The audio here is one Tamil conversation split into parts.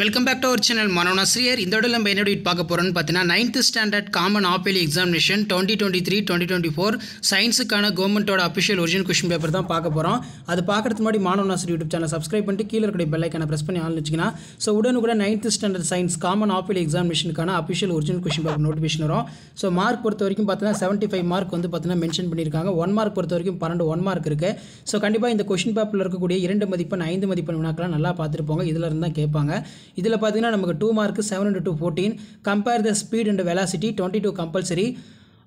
Welcome back to our channel மனோனாசிரியர் இந்த இடத்துல நம்ம என்ன பார்க்க போகிறோம்னு பார்த்தீங்கன்னா ninth standard common apple examination twenty twenty three twenty twenty four சயின்ஸுக்கான கவர்மெண்ட்டோட அஃபிஷியல் ஒரிஜினல் கொஷின் பேப்பர் தான் பார்க்க போகிறோம் அது பார்க்கறதுக்கு முன்னாடி மானவனாசிரியர் யூடியூப் சேனல் சப்ஸ்கிரைப் பண்ணிட்டு கீழே இருக்கிற பெல்லைக்கான ப்ரெஸ் பண்ணி ஆன் வச்சிங்கன்னா ஸோ உடனுக்குடன் ninth standard science common apple எக்ஸாமினேஷனுக்கான official original question paper notification வரும். ஸோ மார்க் பொறுத்த வரைக்கும் பார்த்தீங்கன்னா செவன்ட்டி ஃபைவ் மார்க் வந்து பார்த்தீங்கன்னா மென்ஷன் பண்ணியிருக்காங்க. ஒன் மார்க் பொறுத்த வரைக்கும் பன்னெண்டு ஒன் மார்க் இருக்குது ஸோ கண்டிப்பாக இந்த கொஷின் பேப்பரில் இருக்கக்கூடிய இரண்டு மதிப்பெண் ஐந்து மதிப்பெண் வினாக்கெல்லாம் நல்லா பார்த்துருப்போங்க இதில் இருந்து தான் கேட்பாங்க. இதில் பார்த்தீங்கன்னா நமக்கு two mark seven into two fourteen compare the speed and velocity twenty two compulsory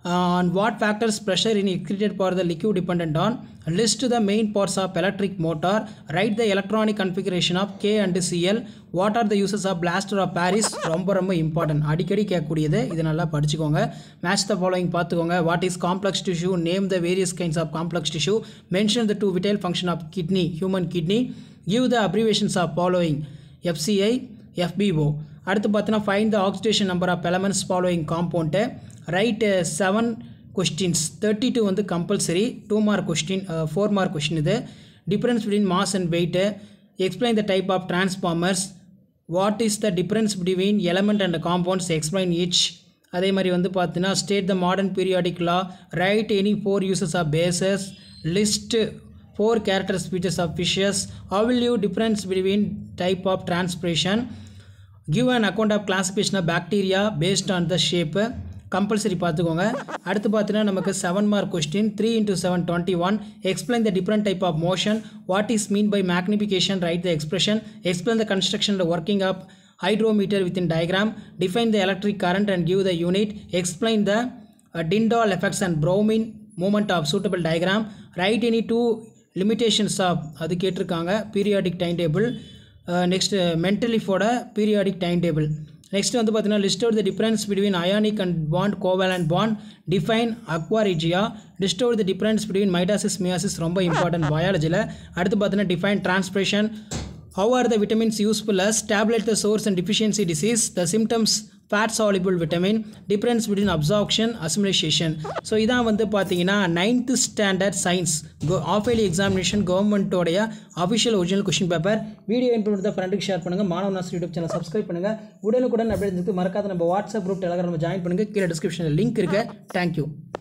on what factors pressure in excreted for the liquid dependent on? List the main parts of electric motor. Write the electronic configuration of k and cl. What are the uses of plaster of Paris ரொம்ப ரொம்ப இம்பார்ட்டன்ட் அடிக்கடி கேட்கக்கூடியது. இது நல்லா படிச்சுக்கோங்க. மேட்ச் த ஃபாலோயிங் பார்த்துக்கோங்க. What is complex tissue name the various kinds of complex tissue mention the two vital function of kidney human kidney give the abbreviations of following FCI FIO அடுத்து பார்த்தீங்கன்னா find the oxidation number of elements following compound right seven questions thirty two வந்து compulsory two mark question four mark question இது. Difference between mass and weight explain the type of transformers what is the difference between element and compounds explain each அதே மாதிரி வந்து பார்த்தீங்கன்னா state the modern periodic law write any four uses of bases list four character speeches of fishes how will you difference between type of transpiration give an account of classification of bacteria based on the shape compulsory பார்த்துக்கோங்க அடுத்து பார்த்தீங்கன்னா நமக்கு seven mark question three into seven twenty one explain the different type of motion what is mean by magnification write the expression explain the construction working of hydrometer with in diagram define the electric current and give the unit explain the Tyndall effects and Brownian movement of suitable diagram write any two limitations of அது கேட்டிருக்காங்க பீரியாடிக் டைம் டேபிள் நெக்ஸ்ட் மென்டலிஃபோட பீரியாடிக் டைம் டேபிள் நெக்ஸ்ட் வந்து பார்த்தீங்கன்னா list out the difference between ionic and bond covalent bond define aqua regia list out the difference between mitosis meiosis ரொம்ப இம்பார்ட்டன்ட் பயாலஜியில் அடுத்து பார்த்தீங்கன்னா define transpiration how are the vitamins useful as tablet the source and deficiency disease? The fat soluble vitamin difference between absorption assimilation. So இதான் வந்து பார்த்தீங்கன்னா நைன்த் ஸ்டாண்டர்ட் சயின்ஸ் கோ half yearly examination கவர்மெண்ட்டோடைய official original question paper video information தான் ஃப்ரெண்டுக்கு ஷேர் பண்ணுங்கள் மாணவனாஸ் யூடியூப் சேனல் சப்ஸ்கிரைப் பண்ணுங்கள் உடனுக்குடன் அப்படி மறக்காத நம்ம வாட்ஸ்அப் குரூப் டெலகிராம் ஜாயின் பண்ணுங்கள் கீழே டிஸ்கிரிப்ஷனில் லிங்க் இருக்குது தேங்க்யூ